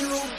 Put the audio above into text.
you